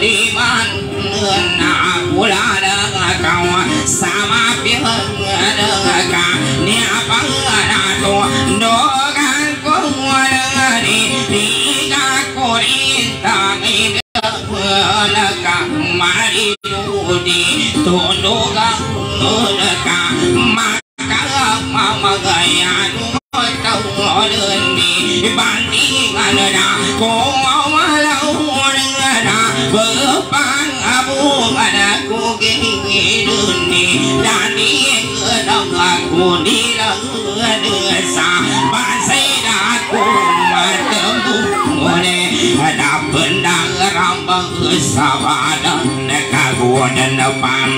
sulaiman na kula da ka sama bi da ka ni apa na to do ga ko da ni ni ga ko ri ta ni da na ka ma ri di to do ga na ka ma ka ma ma ga ya do ta lo đơn đi. Ni đi na ko Berpang abu padaku kini dunia Dan dia kedong aku di lagu desa Masih aku matemu Mune ada benda rambang Sabadan kaguan depan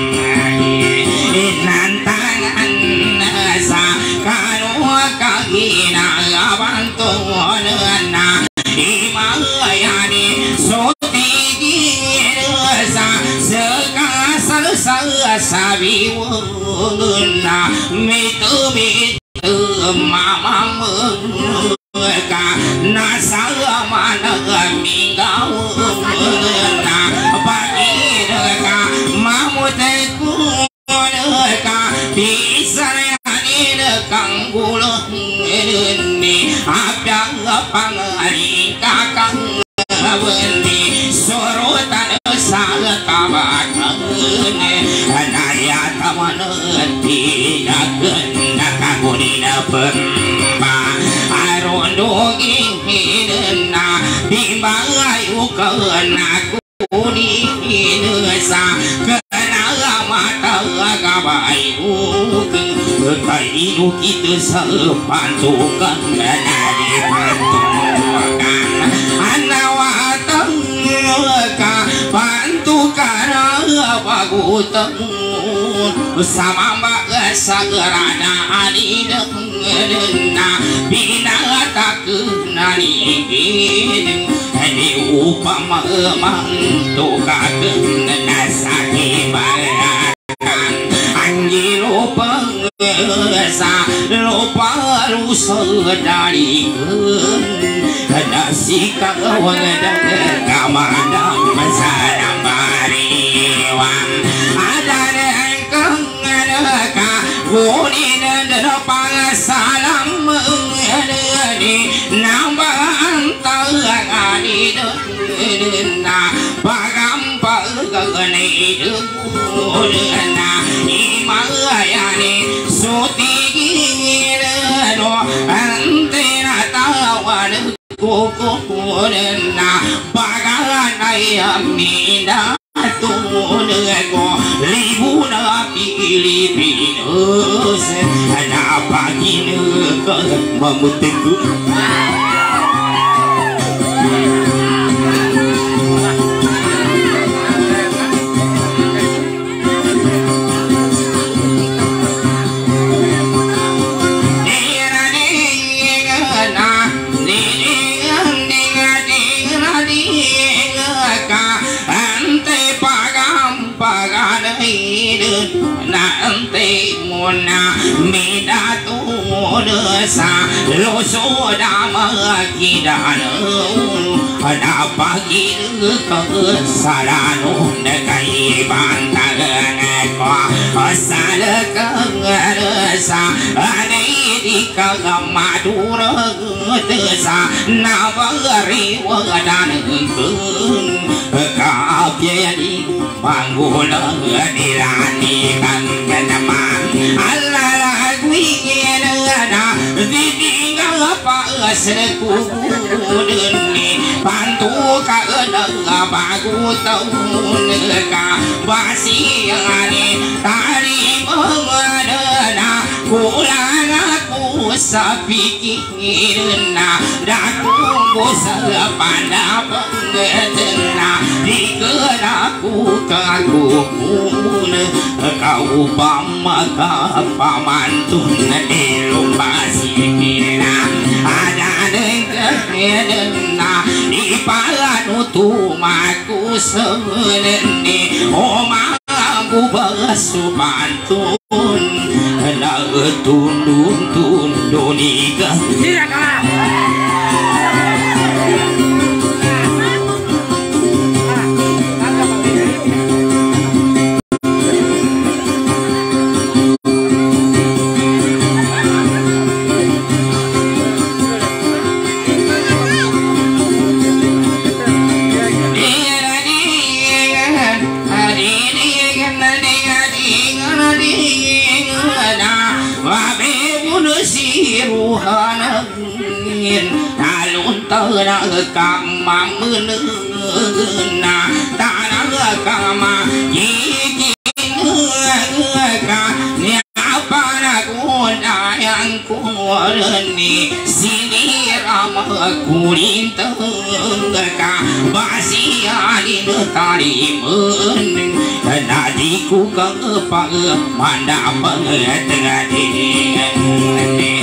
mà mà mưa cả. Na sa mà nó mình gạo na ba ni nó cả, mà mua tay cu nó cả. Đi pemba Arondo gihidena Bimbayu kena kuni inesa Kena mata kabayu Kainu kita sepantukan Dari pantukan Anawatan ka Pantukan Pagutang Sama mbak sagerana Adidang na Binata kenani Di upama Mantukakan Nasaki barakan Anji lupa sa lupa lusa dari ada si kagawang dan kamana masana ಕೂಡಿನ ಪಾಲ ಸಾಲಮ್ಮ ಹೇಳಿ ನಮ್ಮ ಅಂತ ಗಾಡಿದು ಪಗಂಪ ಗಗನೈದು ಕೂಡನ ಈ ಮಗಯನೆ ಸೋತಿಗಿರೋ ಅಂತಿನ ತಾವಡು ಕೂಕು ಕೂಡನ ಪಗನಯ್ಯ ಮೀನ nơ ko li bu na pi li pi nơ se na pa ki nơ ka sa lo so da ma ki da no da pa ki ka sa da no da kai ban ta ga qua. Ko sa la ka ra sa nei đi ca gầm mà đu rơ tư xa. Na vỡ ri vỡ đàn hương cương cả về đi bằng gù lỡ đi ra đi càng sekuburin Bantu ka edeng bagu tahun ka Basiani tari mengadena Kulan aku sepikirna Daku busa pada pengetena Dikeraku kagumul Kau pamantu Dilumasi na ipalanutong oh, ako sa ni o magu basupantun na tundun tundun ikan nhiên ta luôn tơ đã cầm mà mưa nước nà. Ta đã cầm mà chỉ chỉ nước cả. Nhà ba đã của đại ăn của lên nì. Xin đi ra mở cuốn tơ cả. Ba sĩ đi nước ta đi mưa nadi ku kang pa manda pa te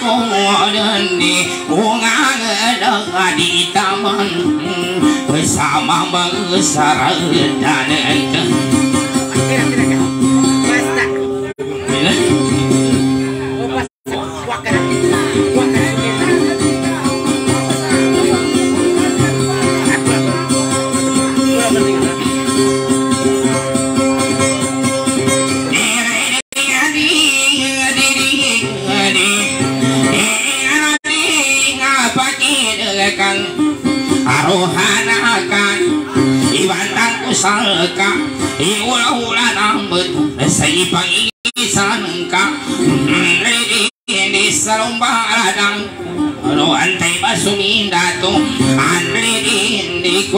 Kuadendi Bunga ngedah di taman Bersama mengesara dan entah Wakana, wakana, wakana sangka ini serumbaradang andre di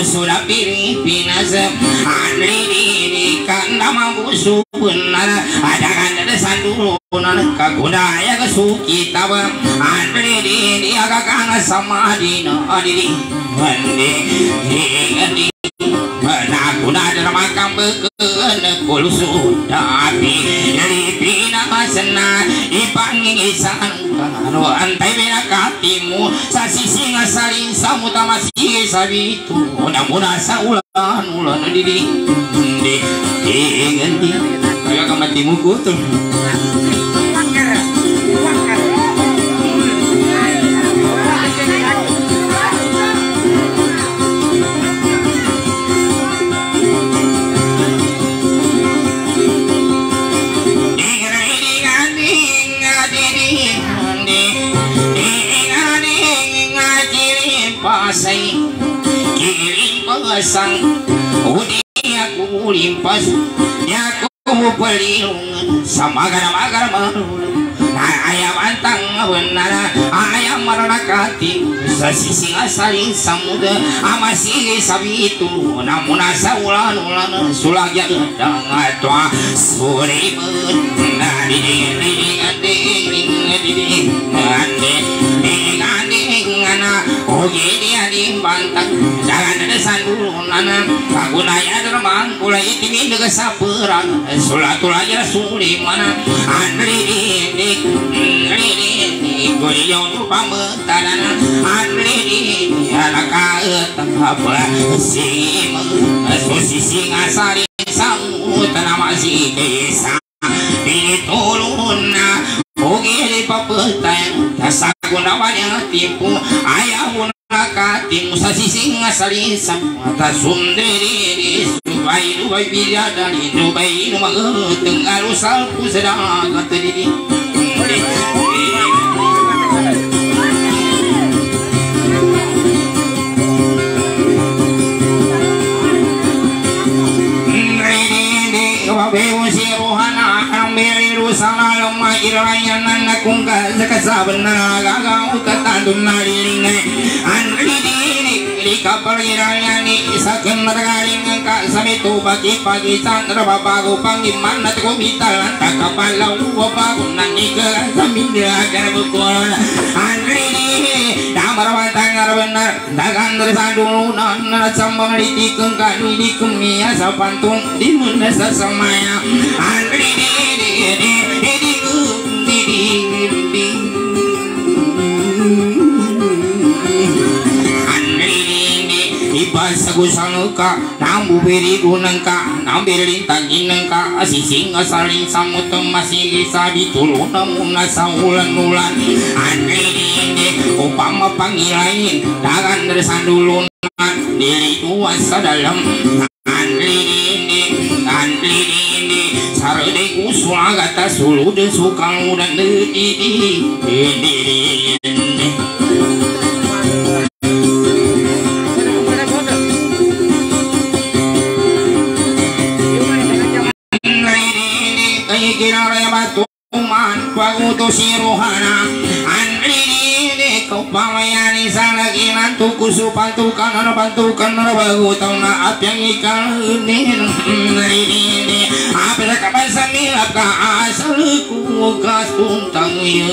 sudah andre di ada sanduro Andre di sama di Penaguna dermakam beken Kul sudah pilih Pina basena Ipangin isan Kano antai bina katimu Sasi singa salin samuta masih sabitu Namun asa ulan ulan didi Ingin dia Kayak kamatimu kutu Kirim Kiling pangasang Udi aku limpas Ya aku pelirung Sama gara-gara marulung ayam antang benar, Ayam maranakati Sa sisinga saling samuda Ama sabi itu Namun asa ulan-ulan Sulagya gedang atwa Suri benari Diri diri diri diri diri diri Nana oh, Oge dia di bantang Jangan ada sandulu Nana. Pagunaya dermang Kulai tinggi dega saperan Sulatul aja suli mana Andri di Andri di Goyong pametarana Andri di Anak kaet Apa Sima Susi singasari Sang Utana masih desa Ditulun Ugili papatay Tasa gunawan yang tipu Ayaw na katimu Sa sising asalisam Mata sundiri Subay dubay bilyadali Dubay numagatang Arusal pusadagat Dili Babeus சமாளம்மா இரவையண்ணன் குங்க sanguka nambu beri asising masih dalam sarde uswagata sulude sukang udan ini Tuman pagutusi rohana Mamayani sana kinantu kusu pantu kanar pantu kanar bahu tauna apyang ikan ini. Apira kapan samilap ka asal kukas tuntang yang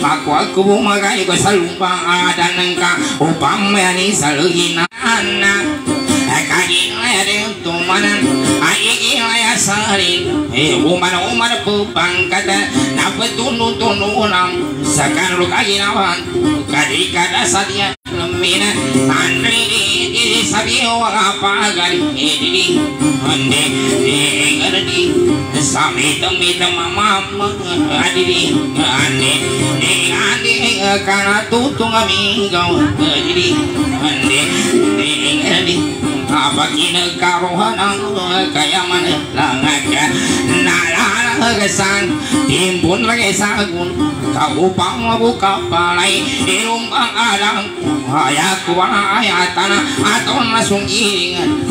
makwako maray ko sa lupang adanang ka upang mayani sa luginaan na kagilaring tumanan ay ikilayasarin eh uman uman po pangkata napatunutununang sa kanulog ay inawan kadikada sa diyan lumina andri diri sabi wakapagal ini ande diri ngerti samitam mitam mamam adiri an kana tutunga mingau beri ande dingadi abakina karohanan kayaman langaka nalala kesan timbun lagi sagun kau pang buka palai ilum bang adang hayaku ayatana atau langsung iringan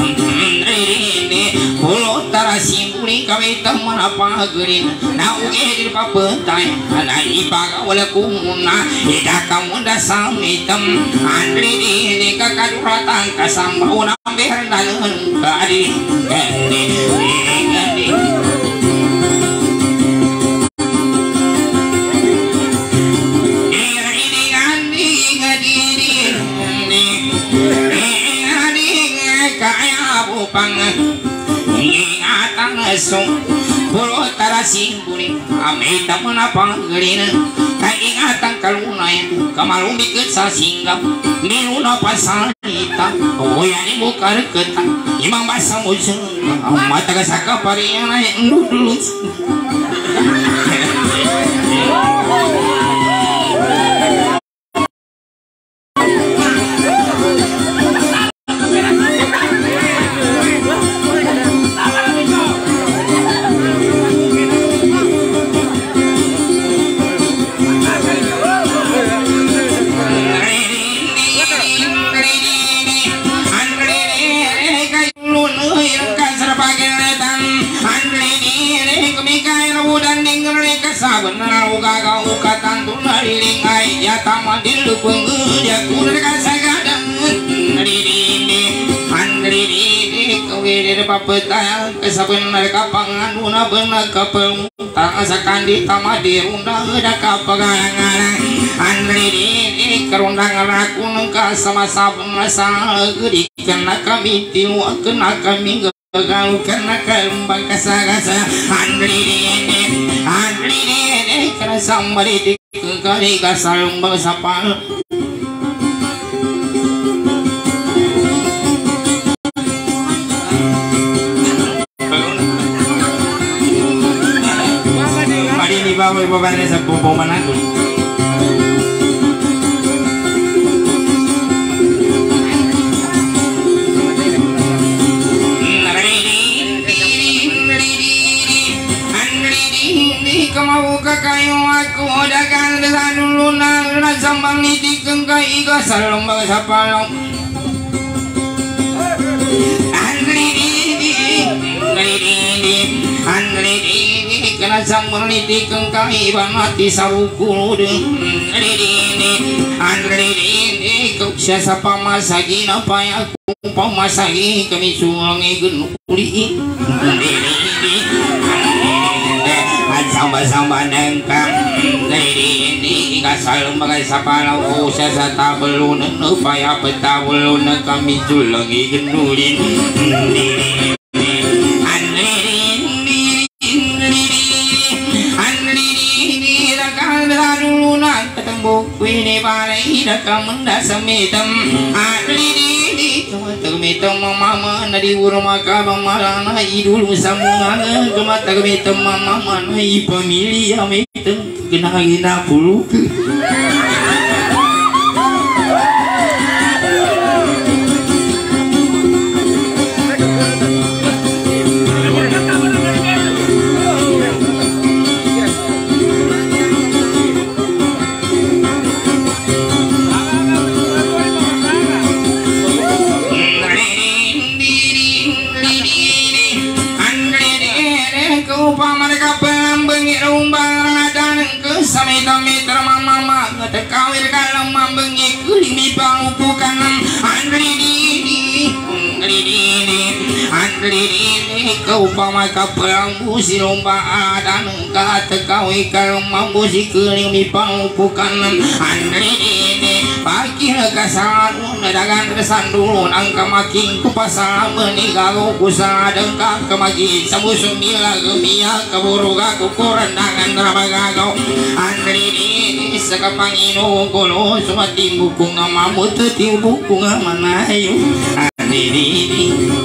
ini pulau tarasi muri kami teman apa gerin nau papa papetai ala ibaga wala kumuna ida kamu dah samitam andri ini kakaduratan kasambau nambir dan hengkari Thank you. mesum puro tarasin buri ameta mana panggelina kaingatan kalunay kamalumikit sa singgap niluna pasalita oyani bukar keta imang basa mujung mata kasaka pariyanay ndudulus una benar kapel tak asakan di tamadi undang ada kapagangan andri di kerundang aku nengka sama saben masa gedi kena kami tiwa kena kami gagal kena kembang kasagasa andri di andri di kena sambari di kekari kasal sapal Ibu bapa sa bubong managul. Kemau kakayo aku dagang dengan dulu na sambang niti kengkai ka salong baga sa palong. Andri Andri kena sambal niti kengkai mati saruku Andri kau siasa pamasagi napa ya aku pamasagi kami sulangi genuli sama-sama nengkang. Lady ini kasal magai sapala ko sa na upaya petawalo na kami sulangi genulin Wini pare ida kamenda samitam Adli Tumitam mama na di urma ka bamala idul samunga Kumata kumitam mama dini kau pama kapelang busi lomba adan ka tekawi kalau mambu si kulimi pangupukan andri dini pagi kasan dagang kesan dulu angka makin kupasa meninggal kusa dengka kemagi sabu sumila gemia kaburu gaku korandangan ramagagau andri dini sakapangino kulo sumati buku ngamamut ti buku ngamanayo andri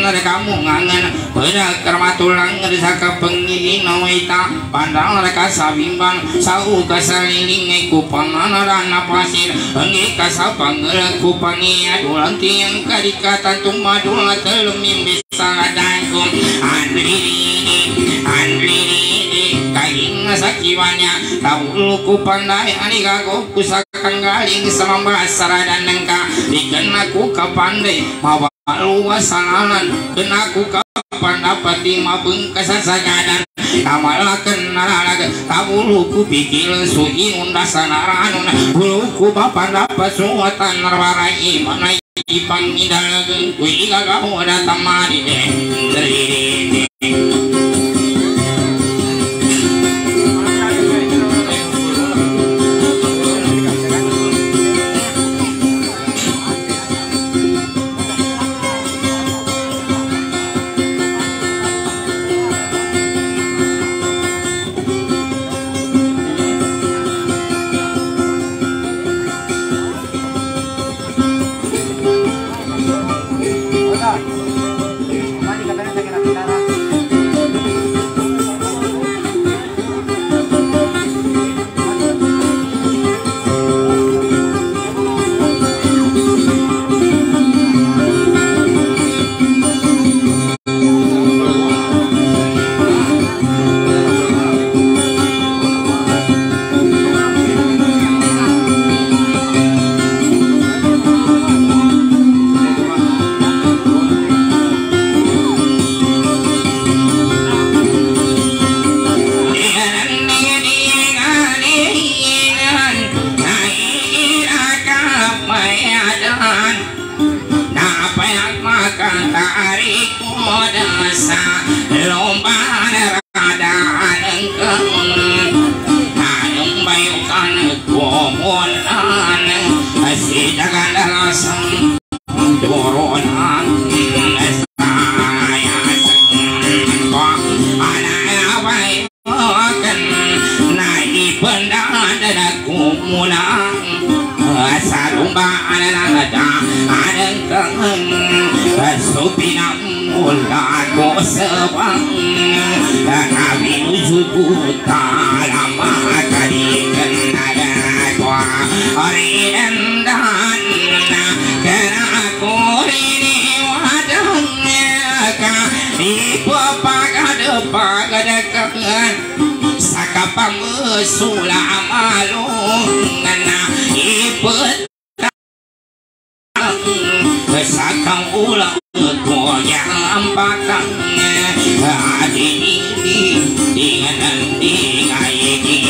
sabener kamu ngangen pada kermatulang saka pengini nawaita pandang mereka sabimban sau kasaliling ku panganarana pasir engi kasapangel ku pangia dulang tiang kadikatan tumadula telumim bisa adakum andri andri kain sakiwanya tahu ku pandai ani gago kusakan galing sama basara dan nengka. Ikan aku mawa luasanan kenaku kapan dapat mabeng kasasagadan kamala kenalaga tabulu ku pikir suji unda sanaranun. Bulu ku bapan dapat suatan narwarai mana ipang idalagang ku igagaw ada tamari Sakapang sulama lungana Ipa Sakang ulang tua yang pakangnya Adi ini dengan dingai kilang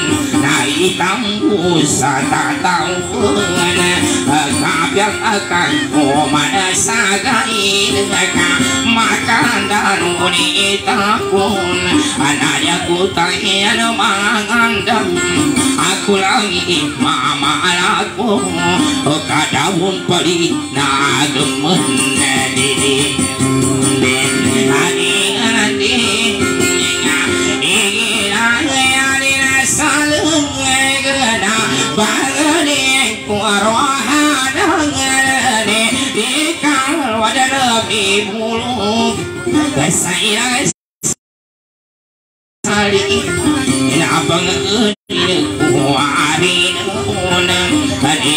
Taw na matuwang na pana Sada kanganan na Pasambagan sa gumun Na itang sa tatawang Kapyang akan kumana sa gain ka Makandan unita kun Anaya ku tayo mangandam Aku lagi mamalaku Kadawun pali na gemen didi Adi adi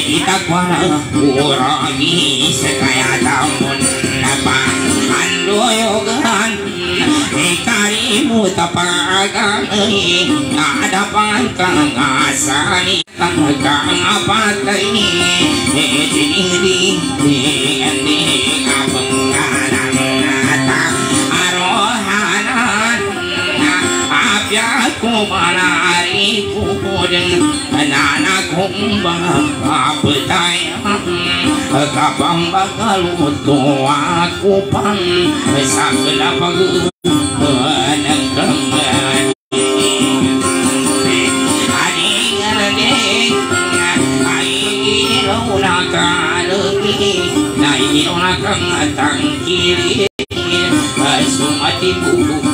Ditakwana uragi sekaya ako pang Sa kalapag Anang kamay Aning aning Ay ilaw na kalagi Na ilaw na kang tangkiri Sumati bubu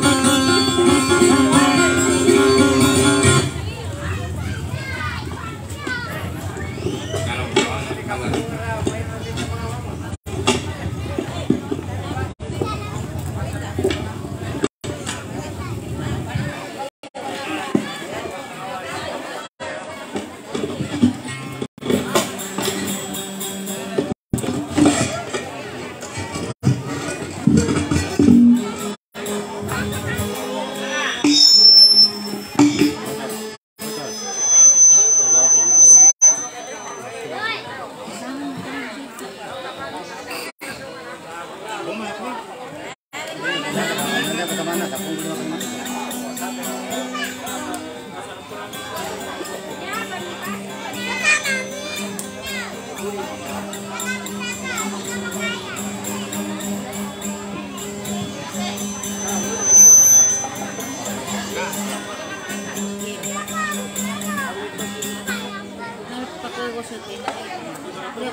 pakai gosok ini, boleh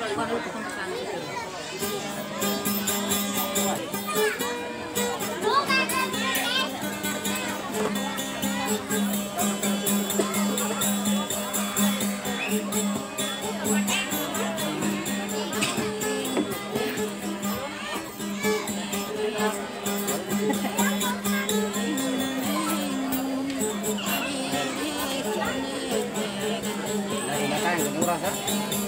na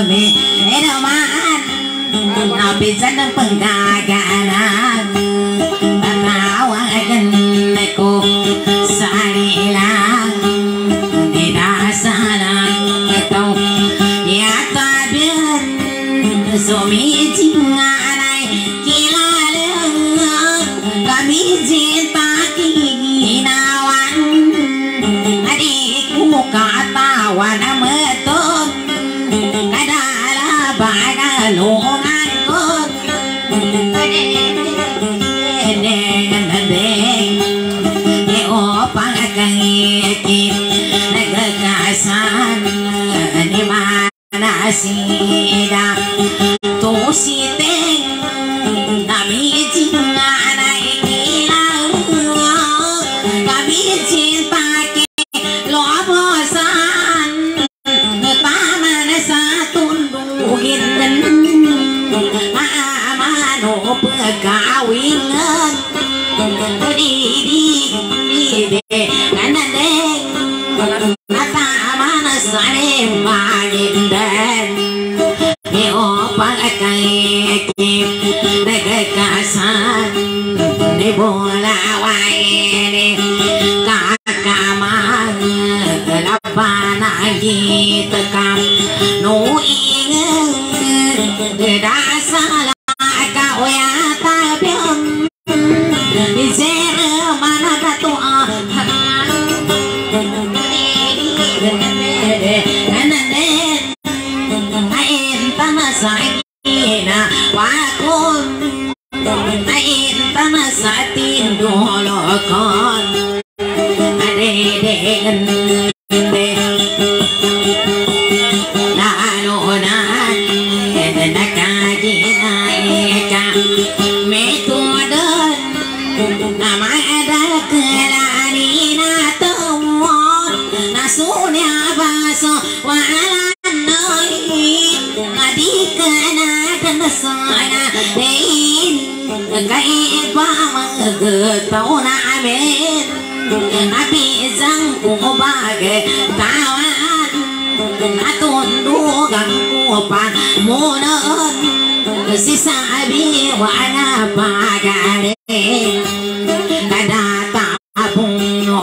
laban naman Alang Kaya atil ka sa kumulong Mengkenen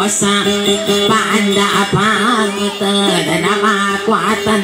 Sa pa anda apa? Ta na ma kwatan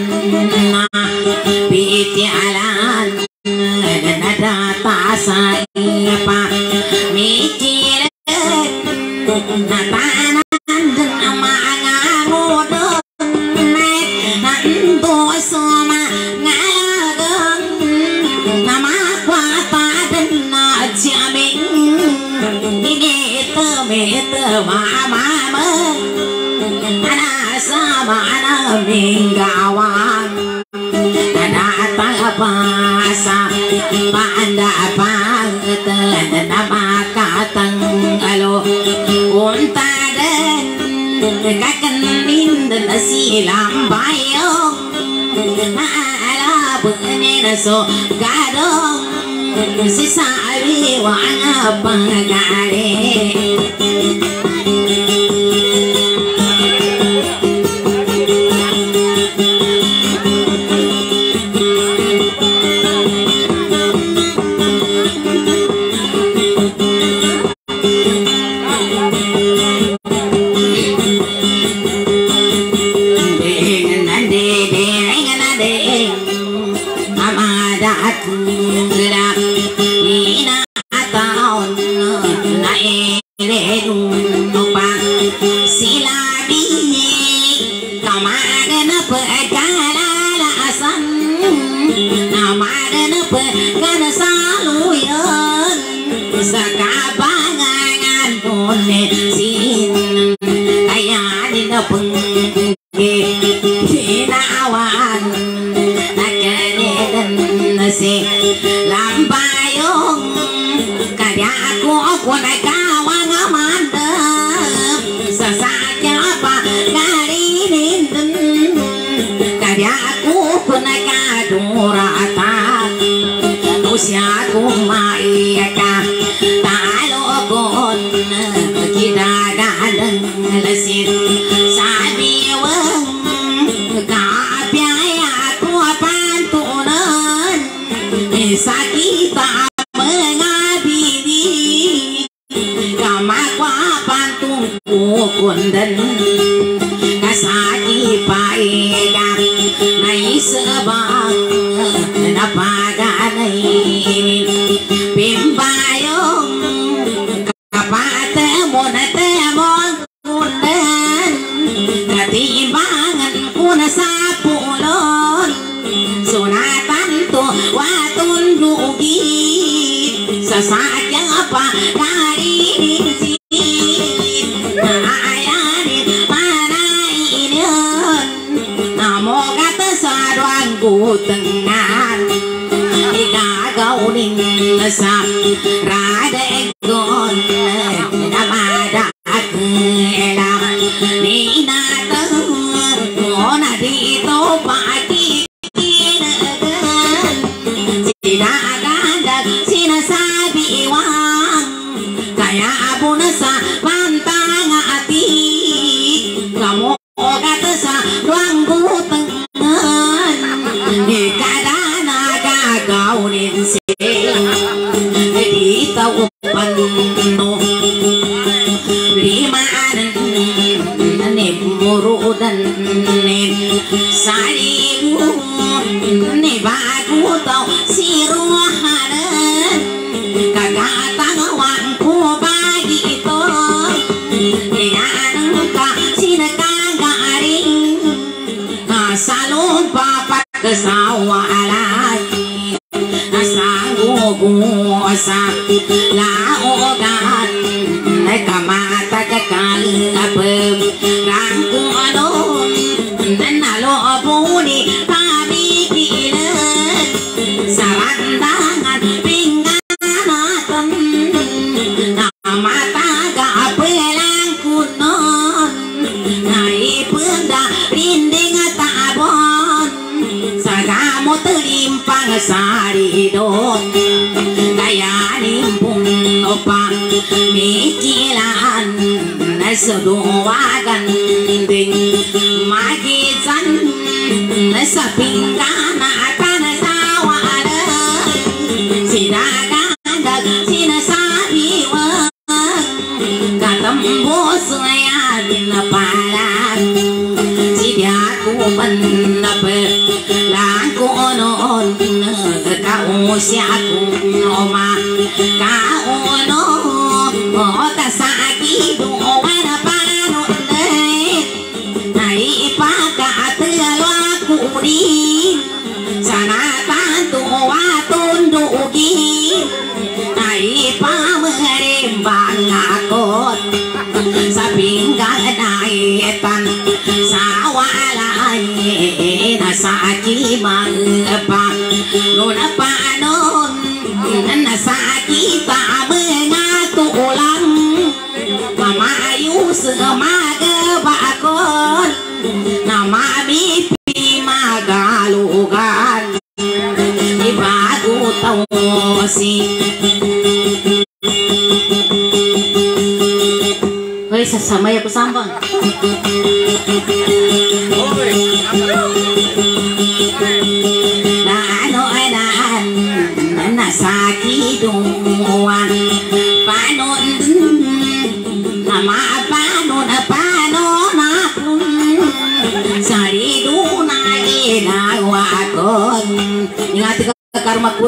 my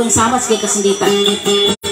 sama sige kasinditan.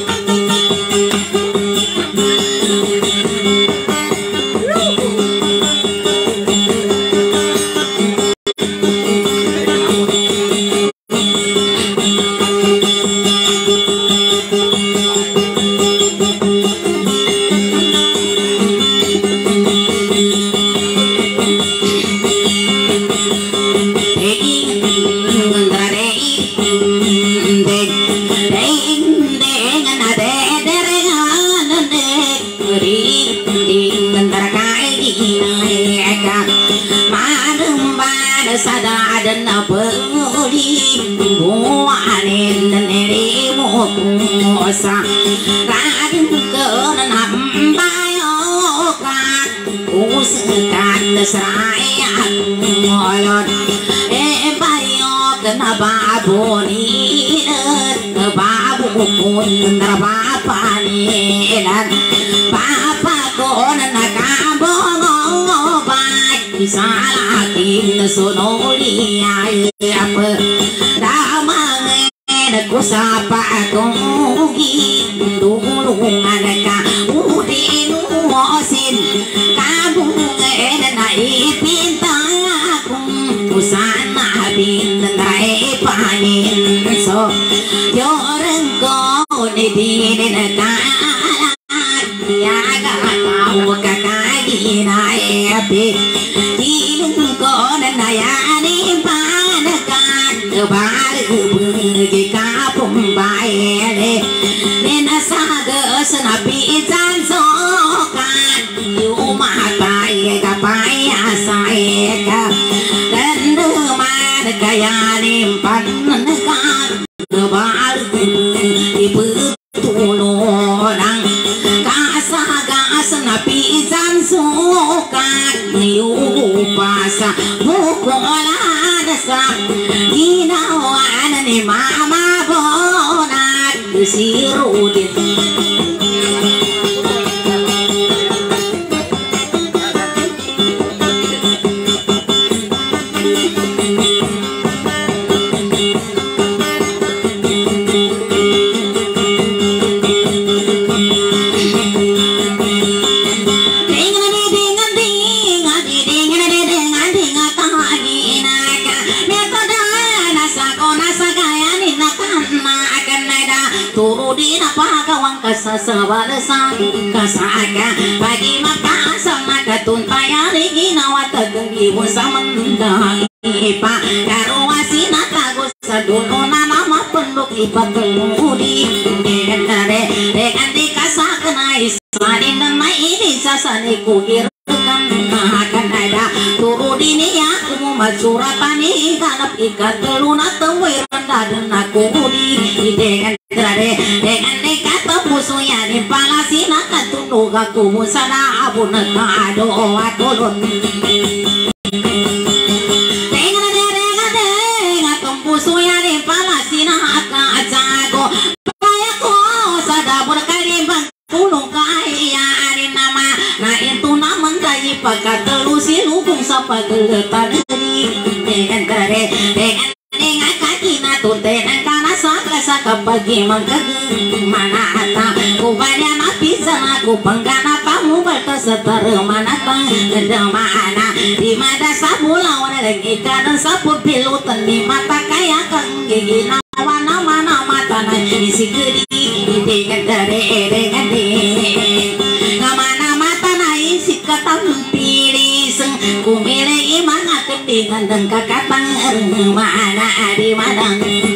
puri dekare dekanti kasak nais marin mai ni sasane kuhir kam mahakanada dini aku mu masura pani kanap ikat luna temui randa dan aku puri dekare dekanti kata palasina katunuga kumusana abunat mahado atolun Pulo kaya ari nama. Na itu naman kayi pagkatalo si lubong sa paglatan Tengan kare tengan kan tengan kaki na tuh tuntenan ka na sa kasa kapag manata Kubaya na pizza na kupangga na pamubata sa tarumanata Kadamana di madasa bulawan lagi karena ng pilu pupilutan di mata kaya kang gigina seng. Kumire iman akan dengan kakatang mana di madang